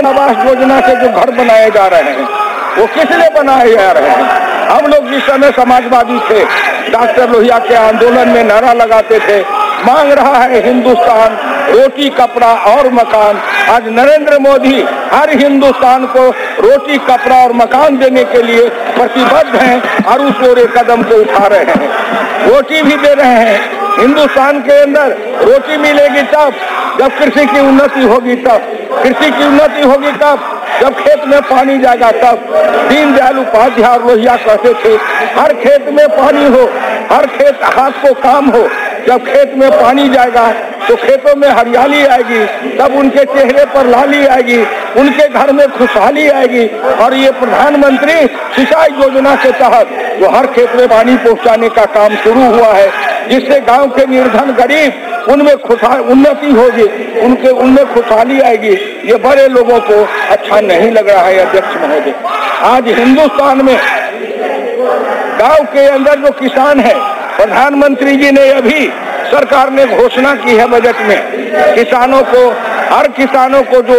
के आवास योजना से जो घर बनाए जा रहे हैं, वो किस लिए बनाए जा रहे हैं? हम लोग जिस समय समाजवादी थे, डॉक्टर लोहिया के आंदोलन में नारा लगाते थे, मांग रहा है हिंदुस्तान रोटी, कपड़ा और मकान। आज नरेंद्र मोदी हर हिंदुस्तान को रोटी, कपड़ा और मकान देने के लिए प्रतिबद्ध हैं और उस ओर कदम को उठा रहे हैं। रोटी भी दे रहे हैं हिंदुस्तान के अंदर रोटी मिलेगी तब, जब कृषि की उन्नति होगी तब। कृषि की उन्नति होगी तब, जब खेत में पानी जाएगा तब। दीनदयाल उपाध्याय लोहिया कहते थे, हर खेत में पानी हो, हर खेत हाथ को काम हो। जब खेत में पानी जाएगा तो खेतों में हरियाली आएगी, तब उनके चेहरे पर लाली आएगी, उनके घर में खुशहाली आएगी। और ये प्रधानमंत्री सिंचाई योजना के तहत जो हर खेत में पानी पहुँचाने का काम शुरू हुआ है। जिससे गाँव के निर्धन गरीब उनमें खुशहाल, उन्नति होगी, उनके, उनमें खुशहाली आएगी। ये बड़े लोगों को अच्छा नहीं लग रहा है, अध्यक्ष महोदय। आज हिंदुस्तान में गाँव के अंदर जो किसान है, प्रधानमंत्री जी ने अभी सरकार ने घोषणा की है बजट में, किसानों को, हर किसानों को जो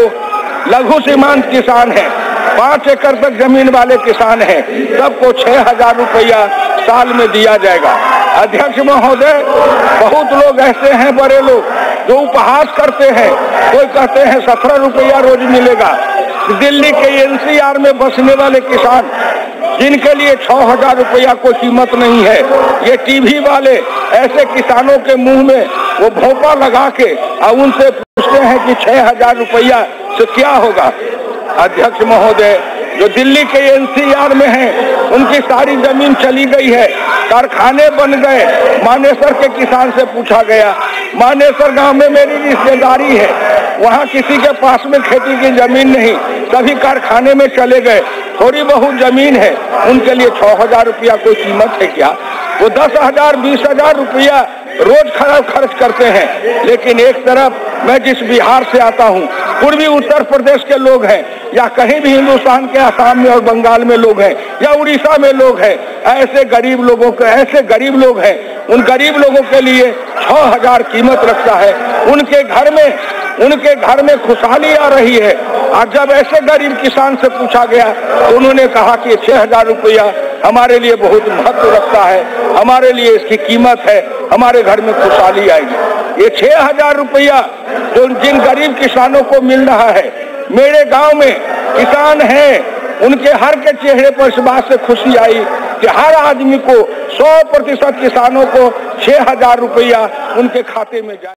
लघु सीमांत किसान है, पाँच एकड़ तक ज़मीन वाले किसान हैं, सबको छह हज़ार रुपया साल में दिया जाएगा। अध्यक्ष महोदय, बहुत लोग ऐसे हैं बड़े लोग जो उपहास करते हैं। कोई कहते हैं सत्रह रुपया रोज मिलेगा। दिल्ली के एनसीआर में बसने वाले किसान, जिनके लिए छह हज़ार रुपया कोई कीमत नहीं है, ये टीवी वाले ऐसे किसानों के मुँह में वो भोपा लगा के और उनसे पूछते हैं कि छह हज़ार रुपया से क्या होगा। अध्यक्ष महोदय, जो दिल्ली के एनसीआर में हैं, उनकी सारी ज़मीन चली गई है, कारखाने बन गए, मानेसर के किसान से पूछा गया, मानेसर गाँव में मेरी रिश्तेदारी है, वहाँ किसी के पास में खेती की ज़मीन नहीं, सभी कारखाने में चले गए, थोड़ी बहुत ज़मीन है, उनके लिए छह हज़ार रुपया कोई कीमत है क्या? वो दस हज़ार, बीस हज़ार रुपया रोज खराब खर्च करते हैं, लेकिन एक तरफ़ मैं जिस बिहार से आता हूँ पूर्वी उत्तर प्रदेश के लोग हैं, या कहीं भी हिंदुस्तान के आसाम में और बंगाल में लोग हैं, या उड़ीसा में लोग हैं, ऐसे गरीब लोगों के, ऐसे गरीब लोग हैं, उन गरीब लोगों के लिए छः हज़ार कीमत रखता है। उनके घर में, उनके घर में खुशहाली आ रही है। और जब ऐसे गरीब किसान से पूछा गया तो उन्होंने कहा कि छः हज़ार रुपया हमारे लिए बहुत महत्व रखता है, हमारे लिए इसकी कीमत है, हमारे घर में खुशहाली आएगी। ये छह हज़ार रुपया जो जिन गरीब किसानों को मिल रहा है, मेरे गाँव में किसान हैं, उनके हर के चेहरे पर इस बात से खुशी आई कि हर आदमी को 100 प्रतिशत किसानों को छह हज़ार रुपया उनके खाते में जाए